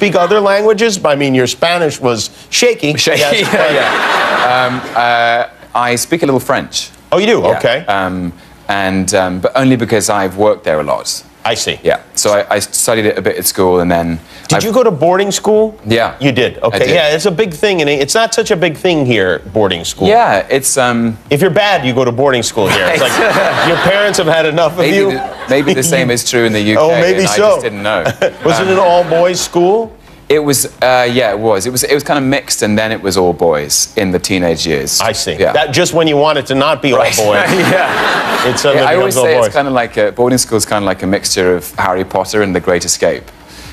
speak other languages? I mean, your Spanish was shaky. Shaky, yes, yeah. Um, uh, I speak a little French. Oh, you do? Yeah. Okay. Um, and um, but only because I've worked there a lot. I see. Yeah. So I, I studied it a bit at school, and then Did I've- you go to boarding school? Yeah. You did. Okay. did. Yeah, it's a big thing, and it's not such a big thing here. Boarding school. Yeah, it's um, If you're bad, you go to boarding school here. It's like your parents have had enough of maybe you. the, maybe the same is true in the UK. Oh, maybe and so. I just didn't know. Was it an all boys school? It was, uh, yeah, it was. It was, it was kind of mixed, and then it was all boys in the teenage years. I see. Yeah. That just when you want it to not be Right. all boys, yeah. It suddenly Yeah, I always say boys. it's kind of like a, boarding school is kind of like a mixture of Harry Potter and The Great Escape.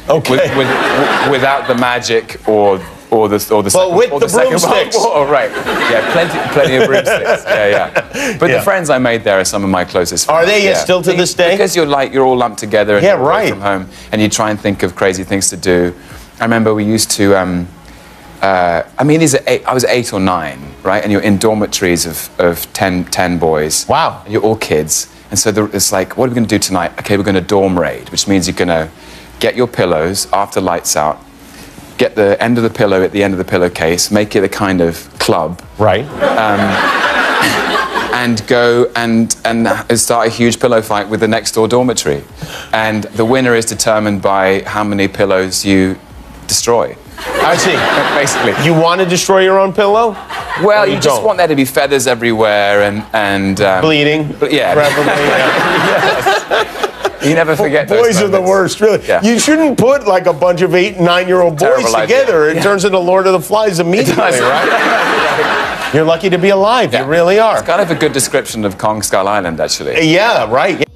okay. With, with, without the magic or or the or the second, with or the second World broomsticks. War. Right. Yeah, plenty plenty of broomsticks. Yeah, yeah. But Yeah. the friends I made there are some of my closest. friends. Are they? Yeah, still to this day? Because you're like you're all lumped together and Yeah, right. from home, and you try and think of crazy things to do. I remember we used to. Um, uh, I mean, these are eight, I was eight or nine, right? And you're in dormitories of, of 10, 10 boys. Wow. And you're all kids. And so the, it's like, what are we going to do tonight? Okay, we're going to dorm raid, which means you're going to get your pillows after lights out, get the end of the pillow at the end of the pillowcase, make it a kind of club, right. and go and, and start a huge pillow fight with the next door dormitory. And the winner is determined by how many pillows you destroy, I see. basically. You want to destroy your own pillow? Well, you, you just want there to be feathers everywhere and and um, Bleeding. But yeah, yeah. you never forget. Boys are the worst, really. Yeah. You shouldn't put like a bunch of eight, nine-year-old boys Terrible idea. together. It turns into Lord of the Flies immediately, right? You're lucky to be alive. Yeah. You really are. It's kind of a good description of Kong Skull Island, actually. Yeah, right.